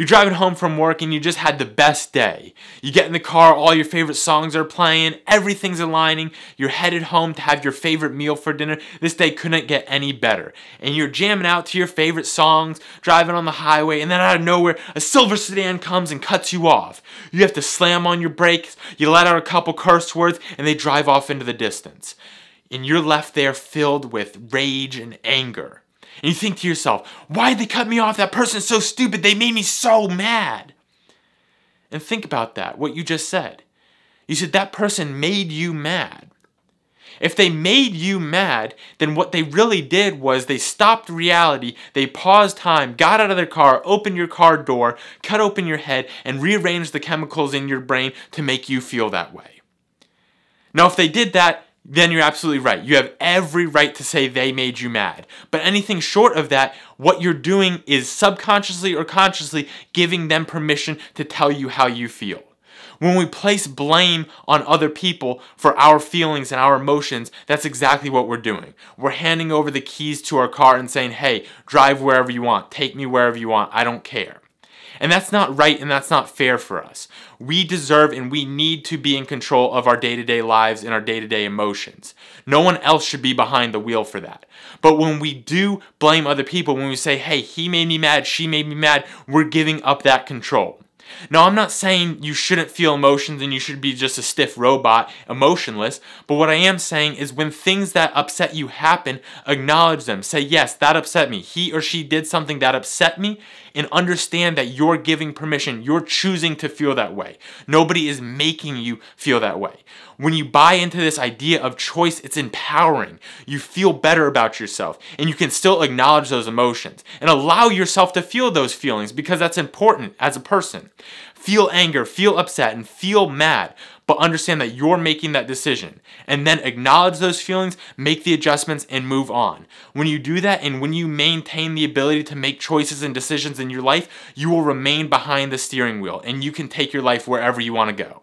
You're driving home from work and you just had the best day. You get in the car, all your favorite songs are playing, everything's aligning. You're headed home to have your favorite meal for dinner. This day couldn't get any better. And you're jamming out to your favorite songs, driving on the highway, and then out of nowhere, a silver sedan comes and cuts you off. You have to slam on your brakes, you let out a couple curse words, and they drive off into the distance. And you're left there filled with rage and anger. And you think to yourself, why did they cut me off? That person's so stupid. They made me so mad. And think about that, what you just said. You said that person made you mad. If they made you mad, then what they really did was they stopped reality, they paused time, got out of their car, opened your car door, cut open your head, and rearranged the chemicals in your brain to make you feel that way. Now, if they did that, then you're absolutely right. You have every right to say they made you mad. But anything short of that, what you're doing is subconsciously or consciously giving them permission to tell you how you feel. When we place blame on other people for our feelings and our emotions, that's exactly what we're doing. We're handing over the keys to our car and saying, hey, drive wherever you want, take me wherever you want, I don't care. And that's not right and that's not fair for us. We deserve and we need to be in control of our day to day lives and our day to day emotions. No one else should be behind the wheel for that. But when we do blame other people, when we say, hey, he made me mad, she made me mad, we're giving up that control. Now, I'm not saying you shouldn't feel emotions and you should be just a stiff robot, emotionless, but what I am saying is when things that upset you happen, acknowledge them. Say, yes, that upset me. He or she did something that upset me, and understand that you're giving permission. You're choosing to feel that way. Nobody is making you feel that way. When you buy into this idea of choice, it's empowering. You feel better about yourself, and you can still acknowledge those emotions and allow yourself to feel those feelings because that's important as a person. Feel anger, feel upset, and feel mad, but understand that you're making that decision. And then acknowledge those feelings, make the adjustments, and move on. When you do that, and when you maintain the ability to make choices and decisions in your life, you will remain behind the steering wheel and you can take your life wherever you want to go.